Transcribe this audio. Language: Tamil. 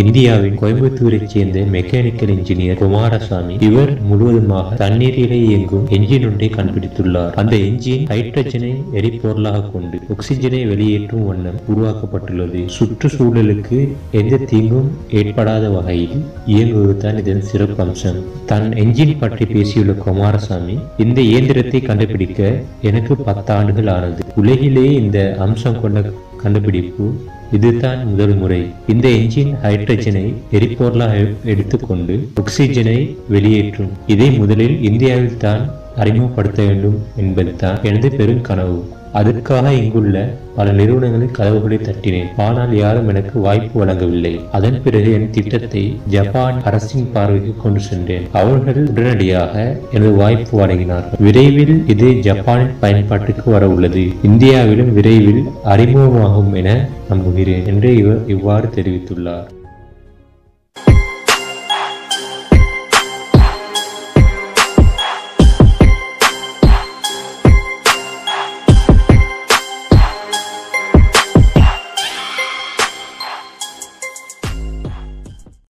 இந்தியாவின் கோயம்புத்தூரைச் சேர்ந்த மெக்கானிக்கல் இன்ஜினியர் குமாரசாமி இவர் முழுவதுமாக தண்ணீரிலே இயங்கும் என்ஜின் ஒன்றை கண்டுபிடித்துள்ளார். அந்த என்ஜின் ஹைட்ரஜனை எரிபொருளாக கொண்டு ஆக்சிஜனை வெளியேற்றும் வண்ணம் உருவாக்கப்பட்டுள்ளது. சுற்றுச்சூழலுக்கு எந்த தீங்கும் ஏற்படாத வகையில் இயங்குவதுதான் இதன் சிறப்பு அம்சம். தன் என்ஜின் பற்றி பேசியுள்ள குமாரசாமி இந்த இயந்திரத்தை கண்டுபிடிக்க எனக்கு பத்து ஆண்டுகள் ஆனது. உலகிலே இந்த அம்சம் கொண்ட கண்டுபிடிப்பு. இதுதான் முதல் முறை. இந்த என்ஜின் ஹைட்ரஜனை எரிபொருளாக எடுத்துக்கொண்டு ஆக்சிஜனை வெளியேற்றும். இதை முதலில் இந்தியாவில் தான் அறிமுகப்படுத்த வேண்டும் என்பதுதான் எனது பெரும் கனவு அதற்காக இங்குள்ள பல நிறுவனங்களின் கதவுகளை தட்டினேன். ஆனால் யாரும் எனக்கு வாய்ப்பு வழங்கவில்லை. அதன் பிறகு என் திட்டத்தை ஜப்பான் அரசின் பார்வைக்கு கொண்டு சென்றேன். அவர்கள் உடனடியாக எனது வாய்ப்பு வழங்கினார்கள் விரைவில் இது ஜப்பானின் பயன்பாட்டுக்கு வர உள்ளது. இந்தியாவிலும் விரைவில் அறிமுகமாகும் என நம்புகிறேன் என்று இவர் இவ்வாறு தெரிவித்துள்ளார்.